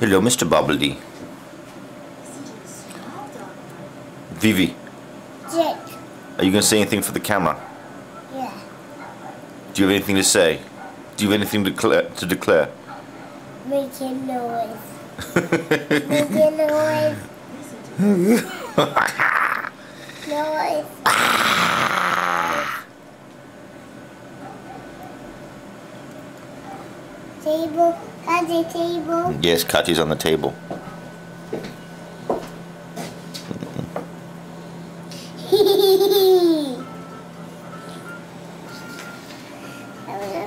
Hello, Mr. Bobbledy. Vivi, Jake. are you going to say anything for the camera? Yeah. Do you have anything to say? Do you have anything to declare? To declare? Making noise. Making noise. noise. Table. Cut the table. Yes, Katya's on the table. that was